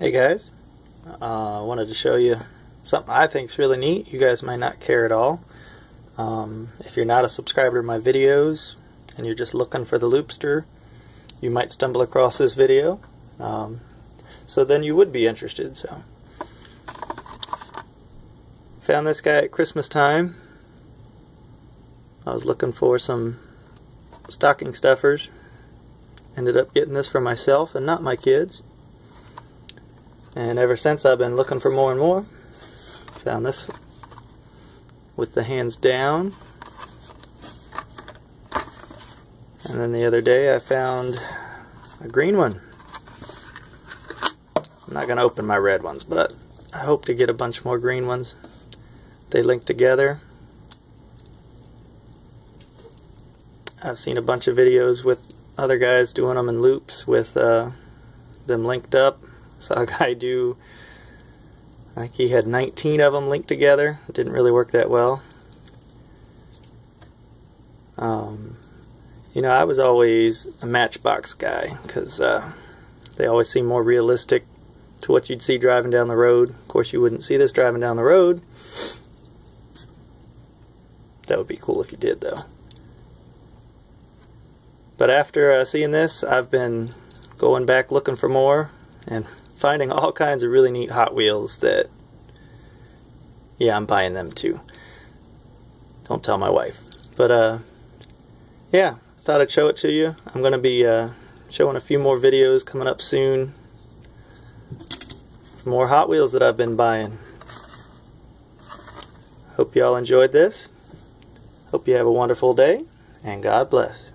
Hey guys, uh, I wanted to show you something I think is really neat. You guys might not care at all. Um, if you're not a subscriber to my videos and you're just looking for the Loopster, you might stumble across this video. Um, so then you would be interested. So, found this guy at Christmas time. I was looking for some stocking stuffers. Ended up getting this for myself and not my kids. And ever since I've been looking for more and more. Found this with the hands down. And then the other day I found a green one. I'm not going to open my red ones, but I hope to get a bunch more green ones. They link together. I've seen a bunch of videos with other guys doing them in loops with uh, them linked up. Saw a guy do, I think he had 19 of them linked together. It didn't really work that well. Um, you know, I was always a Matchbox guy because uh, they always seem more realistic to what you'd see driving down the road. Of course, you wouldn't see this driving down the road. That would be cool if you did, though. But after uh, seeing this, I've been going back looking for more and finding all kinds of really neat Hot Wheels that, yeah, I'm buying them too. Don't tell my wife. But, uh, yeah, I thought I'd show it to you. I'm going to be uh, showing a few more videos coming up soon. More Hot Wheels that I've been buying. Hope you all enjoyed this. Hope you have a wonderful day, and God bless.